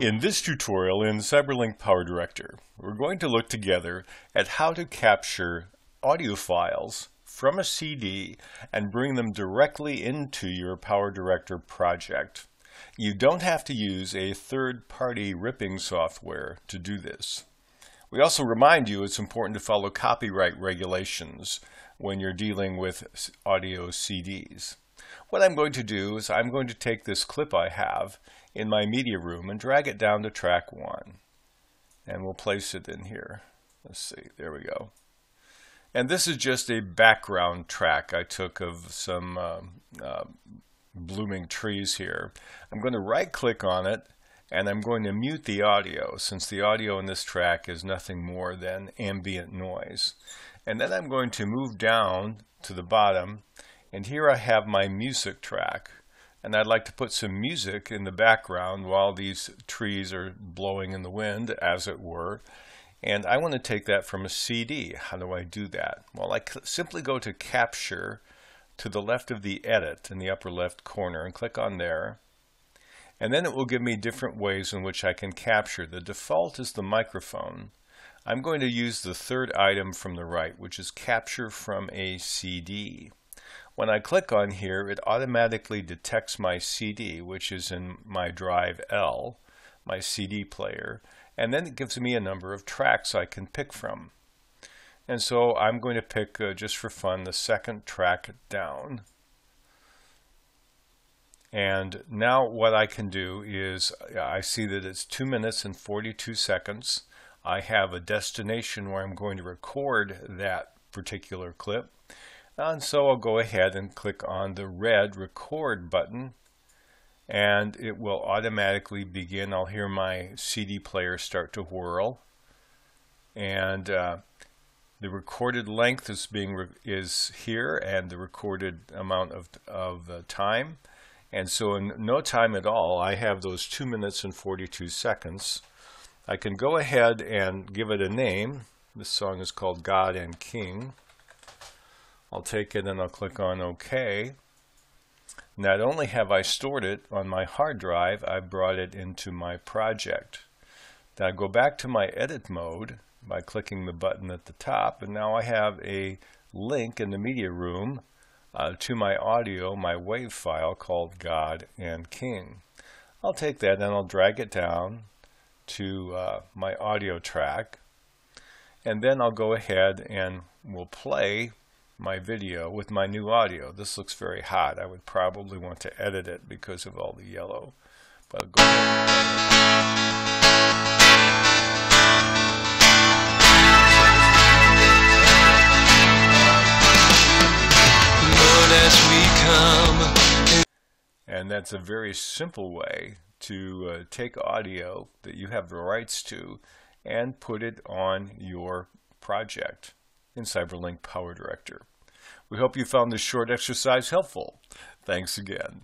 In this tutorial in CyberLink PowerDirector, we're going to look together at how to capture audio files from a CD and bring them directly into your PowerDirector project. You don't have to use a third-party ripping software to do this. We also remind you it's important to follow copyright regulations when you're dealing with audio CDs. What I'm going to do is I'm going to take this clip I have in my media room and drag it down to track one. And we'll place it in here. Let's see, there we go. And this is just a background track I took of some uh, blooming trees here. I'm going to right click on it and I'm going to mute the audio since the audio in this track is nothing more than ambient noise. And then I'm going to move down to the bottom and here I have my music track and I'd like to put some music in the background while these trees are blowing in the wind, as it were. And I want to take that from a CD. How do I do that? Well, I simply go to Capture to the left of the Edit in the upper left corner and click on there. And then it will give me different ways in which I can capture. The default is the microphone. I'm going to use the third item from the right, which is Capture from a CD. When I click on here, it automatically detects my CD, which is in my drive L, my CD player, and then it gives me a number of tracks I can pick from. And so I'm going to pick, uh, just for fun, the second track down. And now what I can do is I see that it's 2 minutes and 42 seconds. I have a destination where I'm going to record that particular clip. And so I'll go ahead and click on the red record button and it will automatically begin. I'll hear my CD player start to whirl and uh, the recorded length is being is here and the recorded amount of, of uh, time and so in no time at all I have those 2 minutes and 42 seconds. I can go ahead and give it a name. This song is called God and King. I'll take it and I'll click on OK. Not only have I stored it on my hard drive, I've brought it into my project. Now I go back to my edit mode by clicking the button at the top and now I have a link in the media room uh, to my audio, my WAV file called God and King. I'll take that and I'll drag it down to uh, my audio track and then I'll go ahead and we'll play my video with my new audio. This looks very hot. I would probably want to edit it because of all the yellow. But and that's a very simple way to uh, take audio that you have the rights to and put it on your project in CyberLink Power Director. We hope you found this short exercise helpful. Thanks again.